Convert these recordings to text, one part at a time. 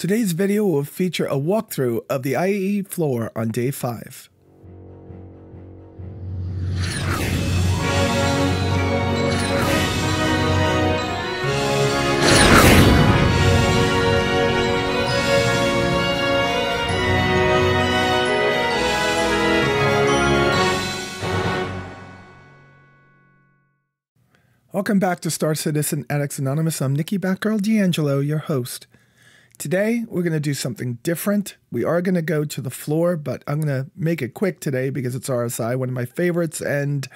Today's video will feature a walkthrough of the IAE floor on day 5. Welcome back to Star Citizen Addicts Anonymous. I'm Nikki Batgirl D'Angelo, your host. Today, we're going to do something different. We are going to go to the floor, but I'm going to make it quick today because it's RSI, one of my favorites. And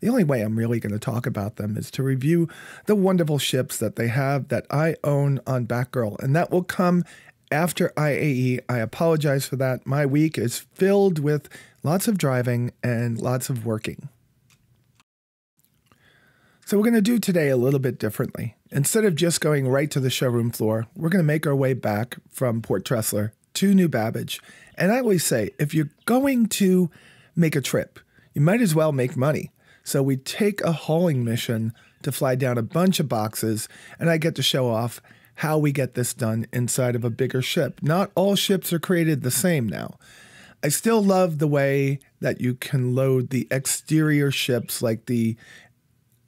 the only way I'm really going to talk about them is to review the wonderful ships that they have that I own on Batgirl. And that will come after IAE. I apologize for that. My week is filled with lots of driving and lots of working. So, we're going to do today a little bit differently. Instead of just going right to the showroom floor, we're going to make our way back from Port Tressler to New Babbage. And I always say, if you're going to make a trip, you might as well make money. So, we take a hauling mission to fly down a bunch of boxes, and I get to show off how we get this done inside of a bigger ship. Not all ships are created the same now. I still love the way that you can load the exterior ships like the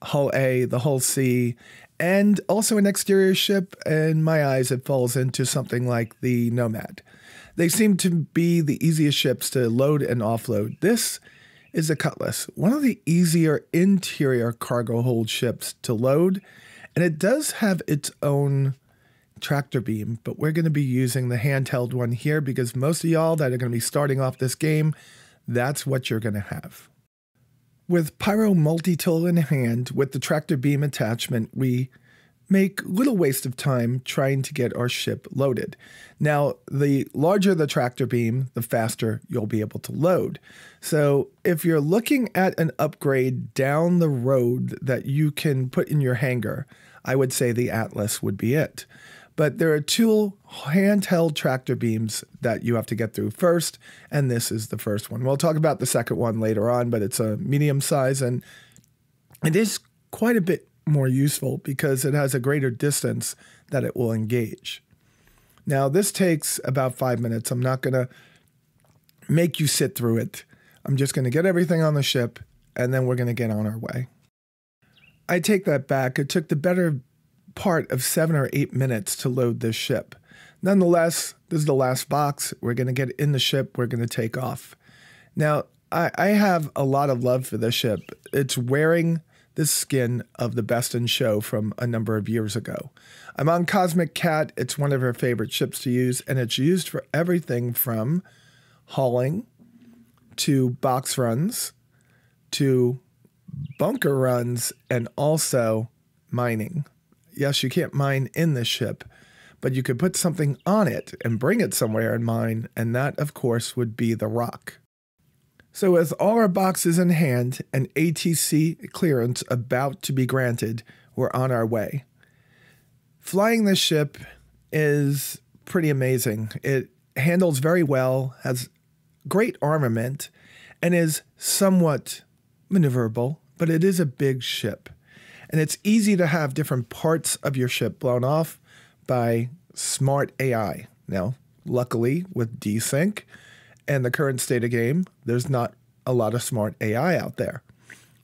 hull A, the hull C, and also an exterior ship. In my eyes, it falls into something like the Nomad. They seem to be the easiest ships to load and offload. This is a Cutlass, one of the easier interior cargo hold ships to load, and it does have its own tractor beam, but we're going to be using the handheld one here because most of y'all that are going to be starting off this game, that's what you're going to have. With Pyro multi-tool in hand, with the tractor beam attachment, we make little waste of time trying to get our ship loaded. Now, the larger the tractor beam, the faster you'll be able to load. So, if you're looking at an upgrade down the road that you can put in your hangar, I would say the Atlas would be it. But there are two handheld tractor beams that you have to get through first, and this is the first one. We'll talk about the second one later on, but it's a medium size and it is quite a bit more useful because it has a greater distance that it will engage. Now, this takes about five minutes. I'm not going to make you sit through it. I'm just going to get everything on the ship and then we're going to get on our way. I take that back. It took the better part of seven or eight minutes to load this ship. Nonetheless, this is the last box. We're going to get in the ship. We're going to take off. Now, I, I, have a lot of love for this ship. It's wearing the skin of the Best in Show from a number of years ago. I'm on Cosmic Cat. It's one of her favorite ships to use, and it's used for everything from hauling to box runs to bunker runs and also mining yes, you can't mine in this ship, but you could put something on it and bring it somewhere and mine, and that, of course, would be the rock. So, with all our boxes in hand and ATC clearance about to be granted, we're on our way. Flying this ship is pretty amazing. It handles very well, has great armament, and is somewhat maneuverable, but it is a big ship. And it's easy to have different parts of your ship blown off by smart AI. Now, luckily, with desync and the current state of game, there's not a lot of smart AI out there.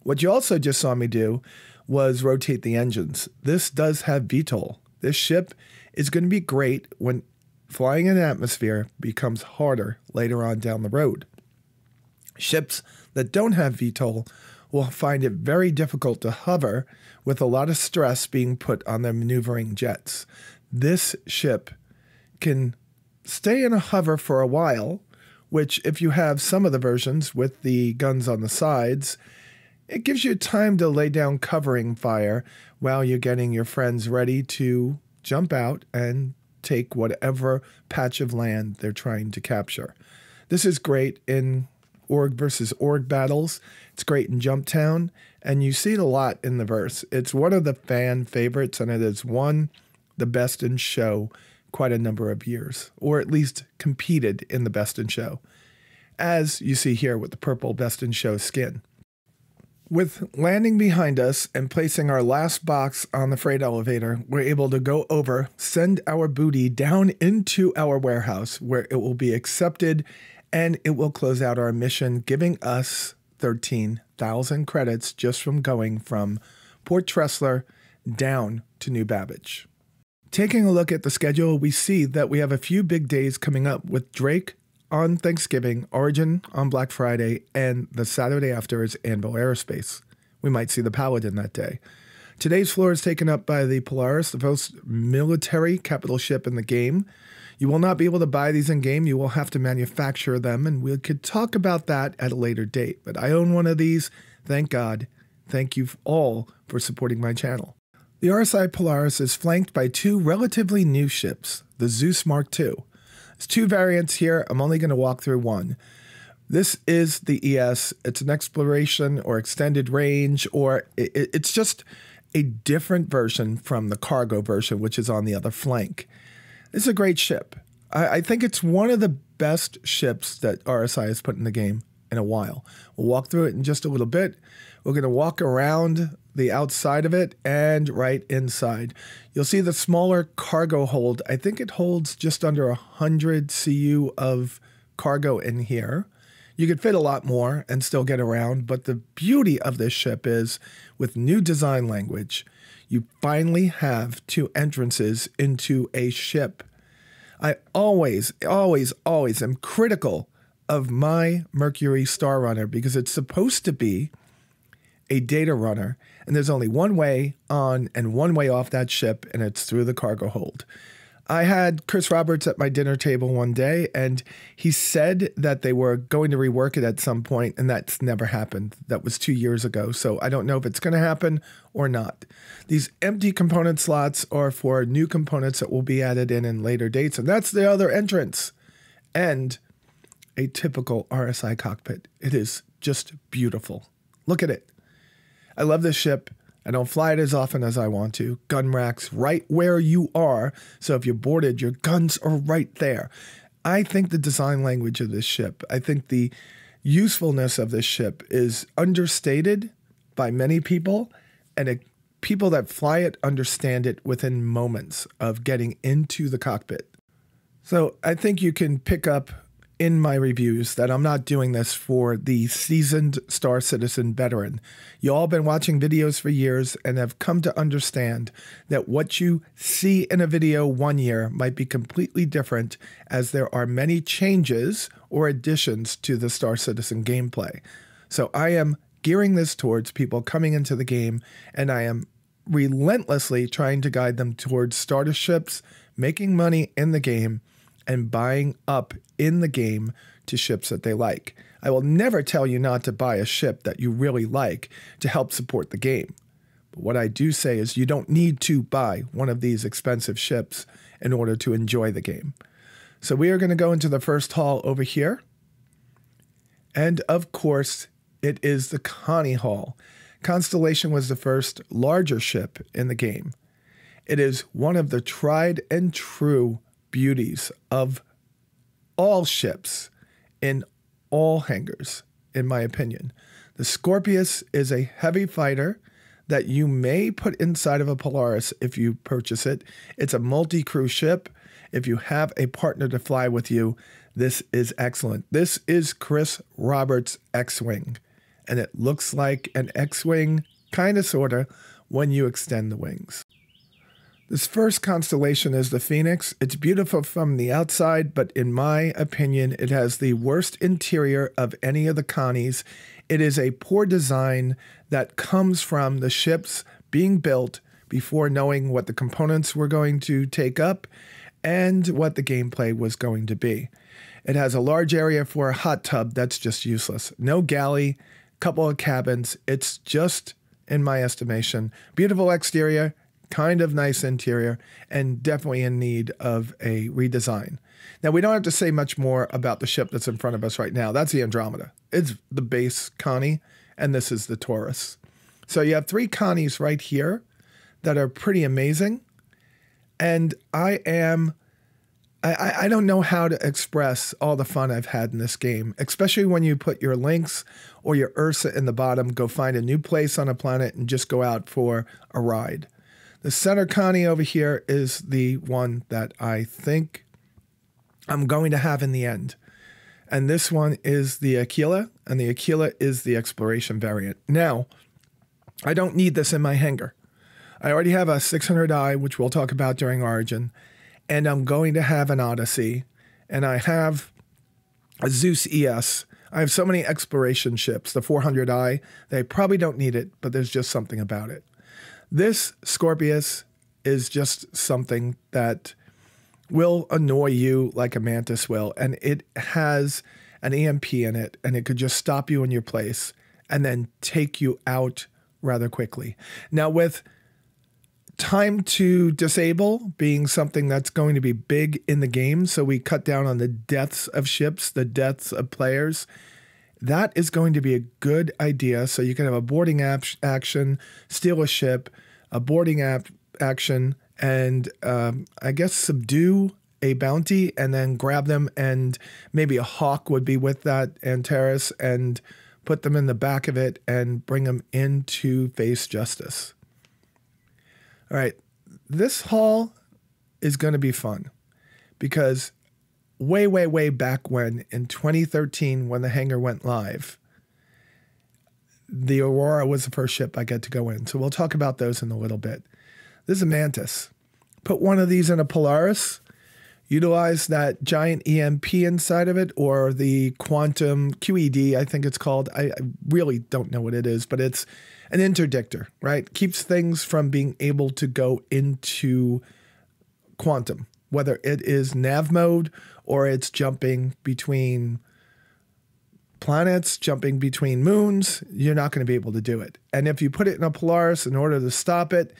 What you also just saw me do was rotate the engines. This does have VTOL. This ship is going to be great when flying in atmosphere becomes harder later on down the road. Ships that don't have VTOL will find it very difficult to hover with a lot of stress being put on their maneuvering jets. This ship can stay in a hover for a while, which, if you have some of the versions with the guns on the sides, it gives you time to lay down covering fire while you're getting your friends ready to jump out and take whatever patch of land they're trying to capture. This is great in org versus org battles. It's great in Jumptown, and you see it a lot in the verse. It's one of the fan favorites, and it has won the best in show quite a number of years, or at least competed in the best in show, as you see here with the purple best in show skin. With landing behind us and placing our last box on the freight elevator, we're able to go over, send our booty down into our warehouse where it will be accepted and it will close out our mission, giving us 13,000 credits just from going from Port Tressler down to New Babbage. Taking a look at the schedule, we see that we have a few big days coming up with Drake on Thanksgiving, Origin on Black Friday, and the Saturday after is Anvil Aerospace. We might see the Paladin that day. Today's floor is taken up by the Polaris, the most military capital ship in the game. You will not be able to buy these in game. You will have to manufacture them, and we could talk about that at a later date. But I own one of these. Thank God. Thank you all for supporting my channel. The RSI Polaris is flanked by two relatively new ships, the Zeus Mark II. There's two variants here. I'm only going to walk through one. This is the ES. It's an exploration or extended range, or it's just a different version from the cargo version, which is on the other flank. It's a great ship. I, I think it's one of the best ships that RSI has put in the game in a while. We'll walk through it in just a little bit. We're going to walk around the outside of it and right inside. You'll see the smaller cargo hold. I think it holds just under 100 CU of cargo in here. You could fit a lot more and still get around, but the beauty of this ship is with new design language, you finally have two entrances into a ship. I always, always, always am critical of my Mercury Star Runner because it's supposed to be a data runner, and there's only one way on and one way off that ship, and it's through the cargo hold. I had Chris Roberts at my dinner table one day, and he said that they were going to rework it at some point, and that's never happened. That was two years ago, so I don't know if it's going to happen or not. These empty component slots are for new components that will be added in in later dates, and that's the other entrance. And a typical RSI cockpit. It is just beautiful. Look at it. I love this ship. I don't fly it as often as I want to. Gun racks right where you are. So if you're boarded, your guns are right there. I think the design language of this ship, I think the usefulness of this ship is understated by many people, and it, people that fly it understand it within moments of getting into the cockpit. So I think you can pick up in my reviews that I'm not doing this for the seasoned Star Citizen veteran. You all have been watching videos for years and have come to understand that what you see in a video one year might be completely different as there are many changes or additions to the Star Citizen gameplay. So I am gearing this towards people coming into the game and I am relentlessly trying to guide them towards starter ships, making money in the game and buying up in the game to ships that they like. I will never tell you not to buy a ship that you really like to help support the game. But what I do say is you don't need to buy one of these expensive ships in order to enjoy the game. So we are going to go into the first hall over here. And of course, it is the Connie Hall. Constellation was the first larger ship in the game. It is one of the tried and true beauties of all ships in all hangars, in my opinion. The Scorpius is a heavy fighter that you may put inside of a Polaris if you purchase it. It's a multi crew ship. If you have a partner to fly with you, this is excellent. This is Chris Roberts' X Wing, and it looks like an X Wing, kind of, sort of, when you extend the wings. This first constellation is the Phoenix. It's beautiful from the outside, but in my opinion, it has the worst interior of any of the Connies. It is a poor design that comes from the ships being built before knowing what the components were going to take up and what the gameplay was going to be. It has a large area for a hot tub that's just useless. No galley, couple of cabins. It's just, in my estimation, beautiful exterior, kind of nice interior, and definitely in need of a redesign. Now, we don't have to say much more about the ship that's in front of us right now. That's the Andromeda. It's the base Connie, and this is the Taurus. So you have three Connies right here that are pretty amazing. And I am I, I don't know how to express all the fun I've had in this game, especially when you put your Lynx or your Ursa in the bottom, go find a new place on a planet, and just go out for a ride. The center Connie over here is the one that I think I'm going to have in the end. And this one is the Aquila, and the Aquila is the exploration variant. Now, I don't need this in my hangar. I already have a 600i, which we'll talk about during Origin, and I'm going to have an Odyssey, and I have a Zeus ES. I have so many exploration ships, the 400i, they probably don't need it, but there's just something about it. This Scorpius is just something that will annoy you like a mantis will, and it has an EMP in it, and it could just stop you in your place and then take you out rather quickly. Now, with time to disable being something that's going to be big in the game, so we cut down on the deaths of ships, the deaths of players. That is going to be a good idea. So you can have a boarding ap- action, steal a ship, a boarding action, and um, I guess subdue a bounty and then grab them. And maybe a hawk would be with that Antares and put them in the back of it and bring them into face justice. All right, this haul is going to be fun because way, way, way back when in 2013, when the hangar went live, the Aurora was the first ship I get to go in. So we'll talk about those in a little bit. This is a Mantis. Put one of these in a Polaris utilize that giant EMP inside of it or the quantum QED, I think it's called. I, I, really don't know what it is, but it's an interdictor, right? Keeps things from being able to go into quantum, whether it is nav mode or it's jumping between planets, jumping between moons. You're not going to be able to do it. And if you put it in a Polaris in order to stop it,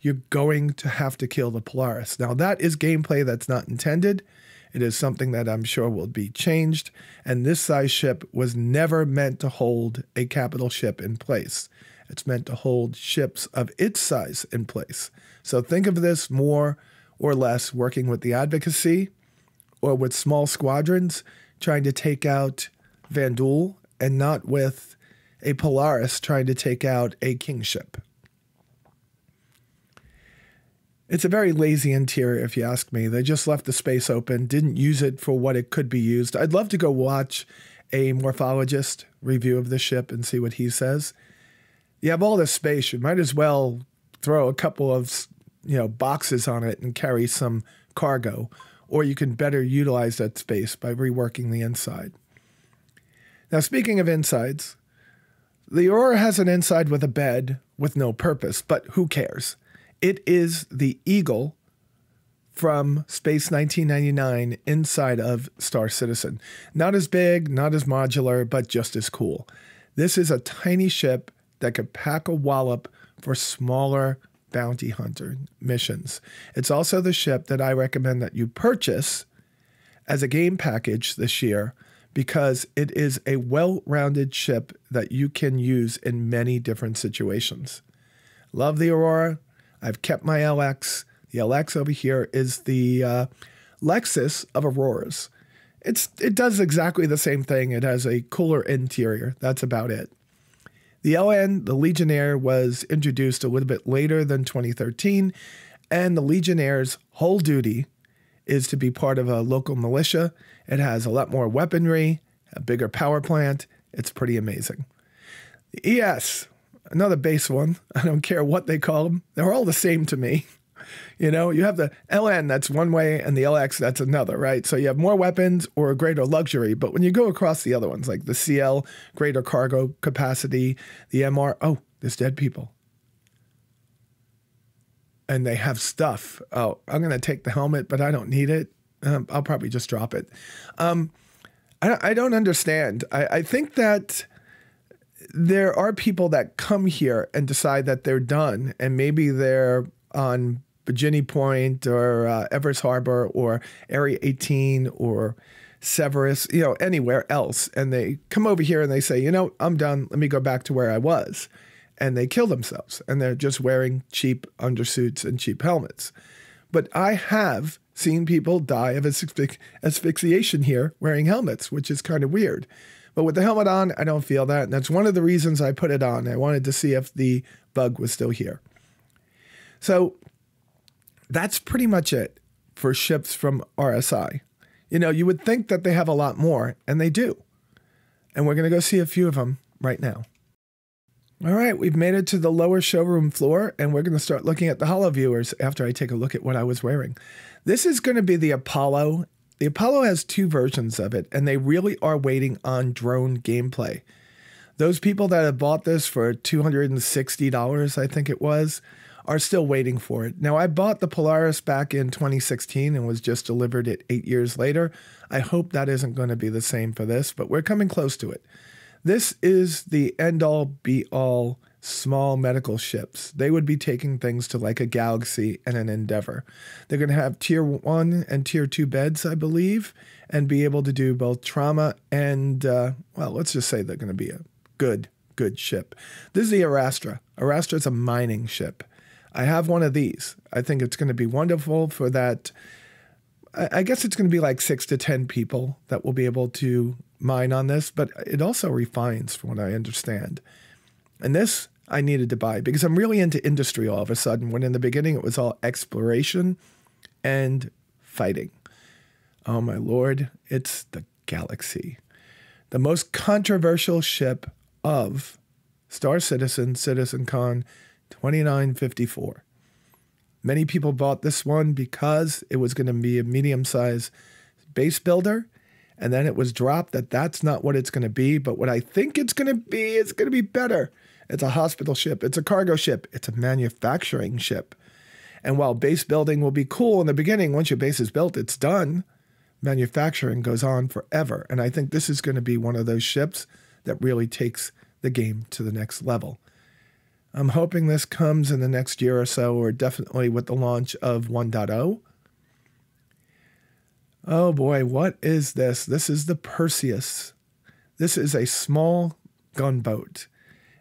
you're going to have to kill the Polaris. Now, that is gameplay that's not intended. It is something that I'm sure will be changed. And this size ship was never meant to hold a capital ship in place. It's meant to hold ships of its size in place. So think of this more or less working with the advocacy or with small squadrons trying to take out Vanduul and not with a Polaris trying to take out a kingship. It's a very lazy interior, if you ask me. They just left the space open, didn't use it for what it could be used. I'd love to go watch a Morphologis review of the ship and see what he says. You have all this space, you might as well throw a couple of you know boxes on it and carry some cargo, or you can better utilize that space by reworking the inside. Now, speaking of insides, the Aurora has an inside with a bed with no purpose, but who cares? It is the Eagle from Space 1999 inside of Star Citizen. Not as big, not as modular, but just as cool. This is a tiny ship that could pack a wallop for smaller bounty hunter missions. It's also the ship that I recommend that you purchase as a game package this year because it is a well rounded ship that you can use in many different situations. Love the Aurora. I've kept my LX. The LX over here is the uh, Lexus of Auroras. It's it does exactly the same thing. It has a cooler interior. That's about it. The LN, the Legionnaire, was introduced a little bit later than 2013, and the Legionnaire's whole duty is to be part of a local militia. It has a lot more weaponry, a bigger power plant. It's pretty amazing. The ES, another base one. I don't care what they call them. They're all the same to me. You know, you have the LN that's one way and the LX that's another, right? So you have more weapons or greater luxury. But when you go across the other ones, like the CL, greater cargo capacity, the MR, oh, there's dead people. And they have stuff. Oh, I'm going to take the helmet, but I don't need it. Um, I'll probably just drop it. Um, I, I don't understand. I, I think that there are people that come here and decide that they're done, and maybe they're on Baijini Point or uh, Everus Harbor or Area 18 or Severus, you know, anywhere else. And they come over here and they say, you know, I'm done. Let me go back to where I was. And they kill themselves and they're just wearing cheap undersuits and cheap helmets. But I have seen people die of asphy- asphyxiation here wearing helmets, which is kind of weird. But with the helmet on, I don't feel that. And that's one of the reasons I put it on. I wanted to see if the bug was still here. So that's pretty much it for ships from RSI. You know, you would think that they have a lot more, and they do. And we're going to go see a few of them right now. All right, we've made it to the lower showroom floor, and we're going to start looking at the holo viewers after I take a look at what I was wearing. This is going to be the Apollo. The Apollo has two versions of it, and they really are waiting on drone gameplay. Those people that have bought this for $260, I think it was, are still waiting for it. Now, I bought the Polaris back in 2016 and was just delivered it eight years later. I hope that isn't going to be the same for this, but we're coming close to it. This is the end all be all small medical ships. They would be taking things to like a Galaxy and an Endeavour. They're going to have tier one and tier two beds, I believe, and be able to do both trauma and, uh, well, let's just say they're going to be a good, good ship. This is the Arrastra. Arrastra is a mining ship. I have one of these. I think it's going to be wonderful for that. I guess it's going to be like six to 10 people that will be able to mine on this, but it also refines from what I understand. And this I needed to buy because I'm really into industry all of a sudden, when in the beginning it was all exploration and fighting. Oh my lord, it's the Galaxy. The most controversial ship of Star Citizen, CitizenCon 2954. Many people bought this one because it was going to be a medium sized base builder. And then it was dropped that that's not what it's going to be. But what I think it's going to be, it's going to be better. It's a hospital ship, it's a cargo ship, it's a manufacturing ship. And while base building will be cool in the beginning, once your base is built, it's done. Manufacturing goes on forever. And I think this is going to be one of those ships that really takes the game to the next level. I'm hoping this comes in the next year or so, or definitely with the launch of 1.0. Oh boy, what is this? This is the Perseus. This is a small gunboat.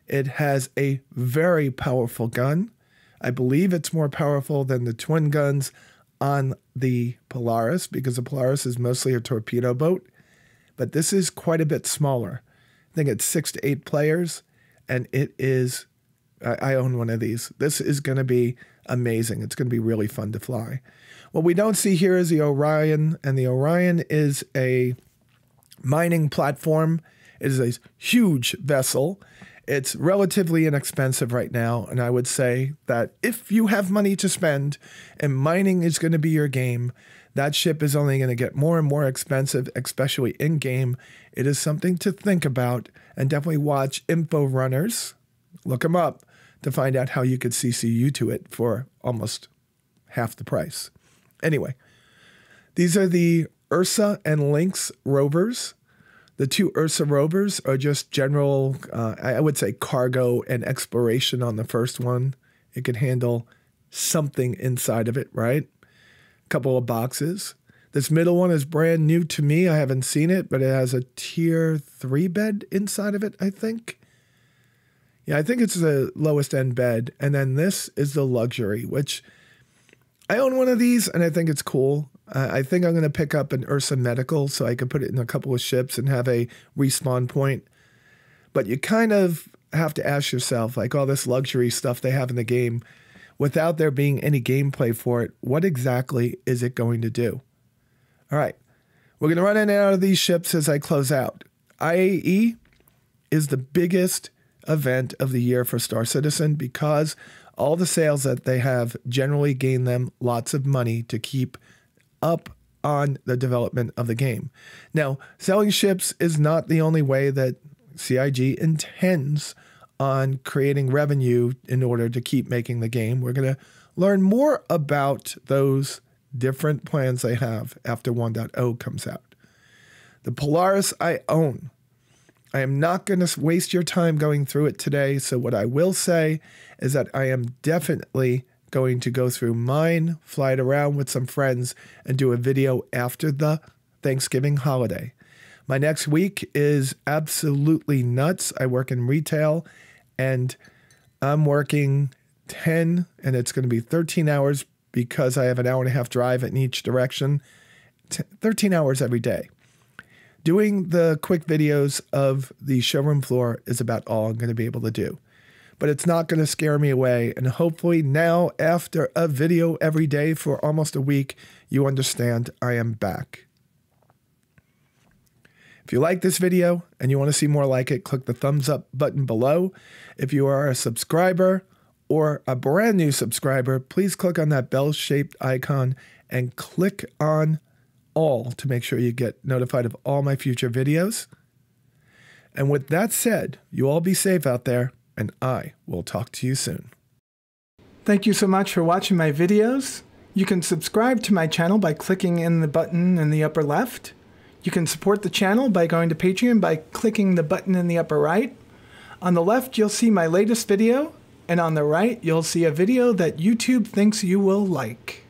It has a very powerful gun. I believe it's more powerful than the twin guns on the Polaris because the Polaris is mostly a torpedo boat, but this is quite a bit smaller. I think it's six to eight players, and it is I, I own one of these. This is going to be amazing. It's going to be really fun to fly. What we don't see here is the Orion, and the Orion is a mining platform. It is a huge vessel. It's relatively inexpensive right now, and I would say that if you have money to spend and mining is going to be your game, that ship is only going to get more and more expensive, especially in game. It is something to think about and definitely watch Info Runners. Look them up to find out how you could CCU to it for almost half the price. Anyway, these are the Ursa and Lynx rovers. The two Ursa rovers are just general, uh, I would say, cargo and exploration on the first one. It could handle something inside of it, right? A couple of boxes. This middle one is brand new to me. I haven't seen it, but it has a tier three bed inside of it, I think. Yeah, I think it's the lowest end bed. And then this is the luxury, which I own one of these and I think it's cool. Uh, I think I'm going to pick up an Ursa Medical so I could put it in a couple of ships and have a respawn point. But you kind of have to ask yourself, like all this luxury stuff they have in the game, without there being any gameplay for it, what exactly is it going to do? All right, we're going to run in and out of these ships as I close out. IAE is the biggest event of the year for Star Citizen because all the sales that they have generally gain them lots of money to keep up on the development of the game. Now, selling ships is not the only way that CIG intends on creating revenue in order to keep making the game. We're going to learn more about those different plans they have after 1.0 comes out. The Polaris I own I am not going to waste your time going through it today. So, what I will say is that I am definitely going to go through mine, fly it around with some friends, and do a video after the Thanksgiving holiday. My next week is absolutely nuts. I work in retail and I'm working 10 and it's going to be 13 hours because I have an hour and a half drive in each direction, 13 hours every day. Doing the quick videos of the showroom floor is about all I'm going to be able to do. But it's not going to scare me away. And hopefully, now, after a video every day for almost a week, you understand I am back. If you like this video and you want to see more like it, click the thumbs up button below. If you are a subscriber or a brand new subscriber, please click on that bell shaped icon and click on all to make sure you get notified of all my future videos. And with that said, you all be safe out there, and I will talk to you soon. Thank you so much for watching my videos. You can subscribe to my channel by clicking in the button in the upper left. You can support the channel by going to Patreon by clicking the button in the upper right. On the left, you'll see my latest video, and on the right, you'll see a video that YouTube thinks you will like.